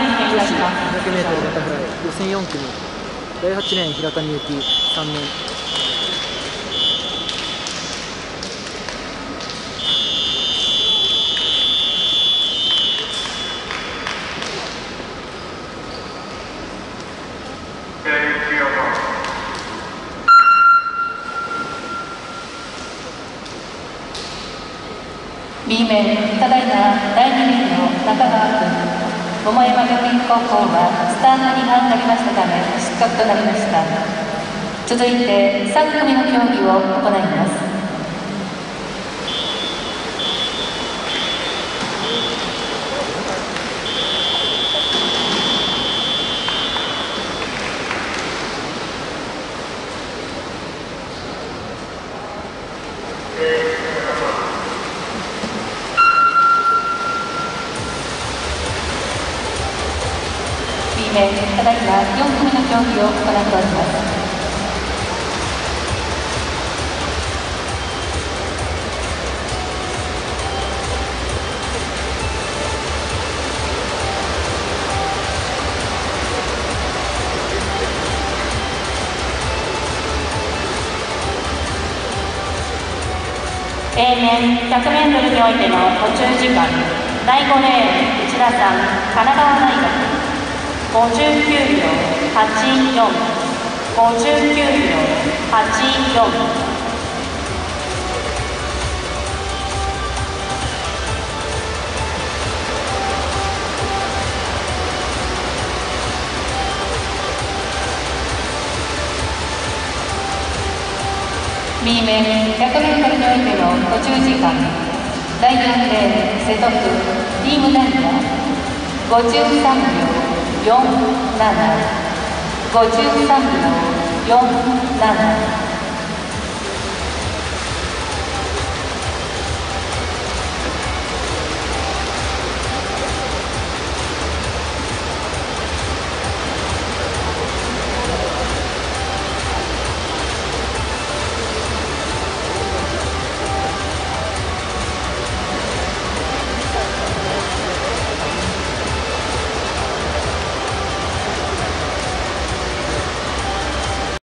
100m バタフライ予選4組第8レーン平田美幸3年ただいま第2名の中川君桃山病院高校はスタートに違反なりましたため失格となりました。続いて3組の競技を行います。B 面ただいま4組の競技を行っております例年 100m においての途中時間第5レーン内田さん神奈川大学。59秒84 59秒84 B 面 100m においての途中時間。第4レーン瀬戸区リームダイヤ53秒。47 53秒47